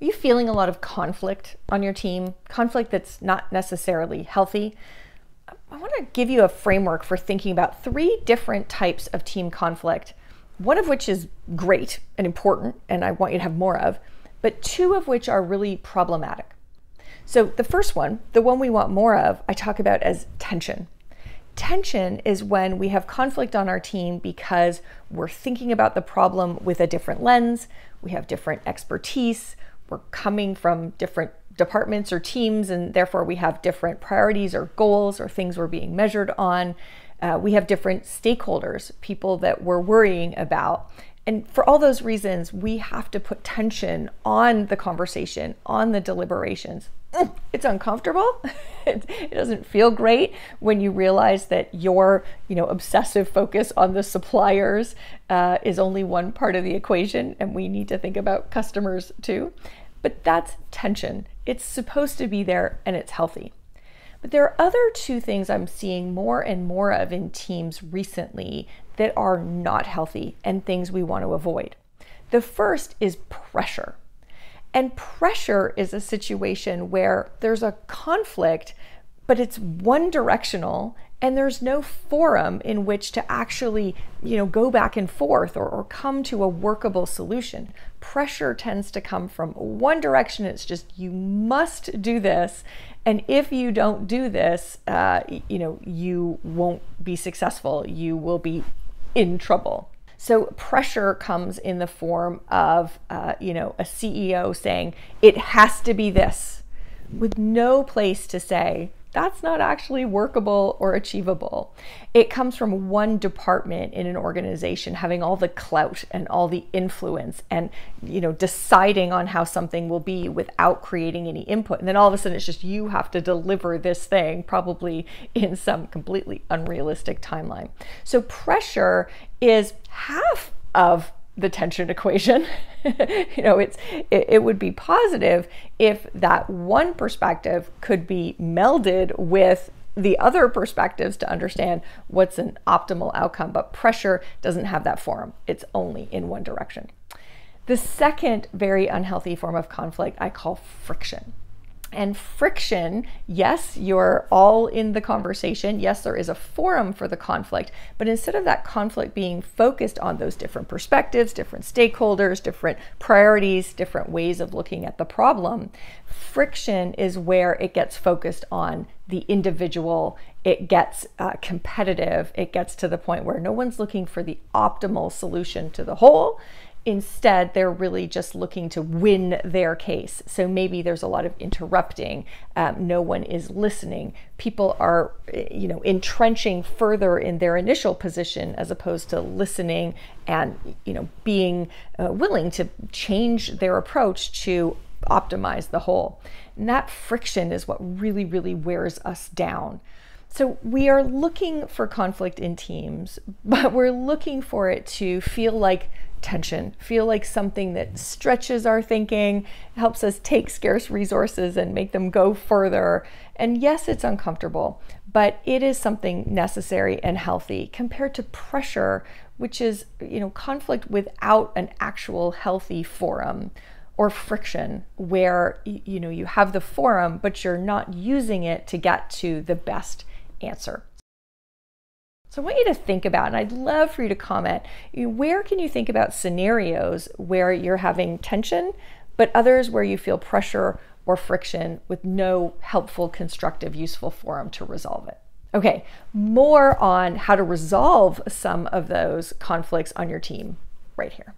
Are you feeling a lot of conflict on your team? Conflict that's not necessarily healthy? I want to give you a framework for thinking about three different types of team conflict, one of which is great and important, and I want you to have more of, but two of which are really problematic. So, the first one, the one we want more of, I talk about as tension. Tension is when we have conflict on our team because we're thinking about the problem with a different lens, we have different expertise, we're coming from different departments or teams, and therefore we have different priorities or goals or things we're being measured on. Uh, we have different stakeholders, people that we're worrying about. And for all those reasons, we have to put tension on the conversation, on the deliberations. It's uncomfortable. it doesn't feel great when you realize that your, you know, obsessive focus on the suppliers uh, is only one part of the equation, and we need to think about customers too. But that's tension. It's supposed to be there and it's healthy. But there are other two things I'm seeing more and more of in teams recently that are not healthy and things we want to avoid. The first is pressure. And pressure is a situation where there's a conflict, but it's one directional and there's no forum in which to actually you know go back and forth or, or, come to a workable solution. Pressure tends to come from one direction. It's just you must do this. And if you don't do this uh, you know you won't be successful. You will be in trouble so pressure comes in the form of uh, you know a ceo saying it has to be this with no place to say that's not actually workable or achievable. It comes from one department in an organization having all the clout and all the influence and you know deciding on how something will be without creating any input. And then all of a sudden it's just you have to deliver this thing probably in some completely unrealistic timeline. So pressure is half of the tension equation. you know, it's it, it, would be positive if that one perspective could be melded with the other perspectives to understand what's an optimal outcome. But pressure doesn't have that form. it's only in one direction. The second very unhealthy form of conflict I call friction and friction, yes, you're all in the conversation. Yes, there is a forum for the conflict, but instead of that conflict being focused on those different perspectives, different stakeholders, different priorities, different ways of looking at the problem, friction is where it gets focused on the individual. It gets uh, competitive. It gets to the point where no one's looking for the optimal solution to the whole Instead, they're really just looking to win their case. So maybe there's a lot of interrupting. Um, no one is listening. People are, you know, entrenching further in their initial position as opposed to listening and, you know, being uh, willing to change their approach to optimize the whole. And that friction is what really, really wears us down. So we are looking for conflict in teams, but we're looking for it to feel like tension, feel like something that stretches our thinking, helps us take scarce resources and make them go further. And yes, it's uncomfortable, but it is something necessary and healthy compared to pressure, which is, you know, conflict without an actual healthy forum or friction where you know you have the forum but you're not using it to get to the best answer. So I want you to think about, and I'd love for you to comment, where can you think about scenarios where you're having tension, but others where you feel pressure or friction with no helpful, constructive, useful forum to resolve it? Okay, more on how to resolve some of those conflicts on your team right here.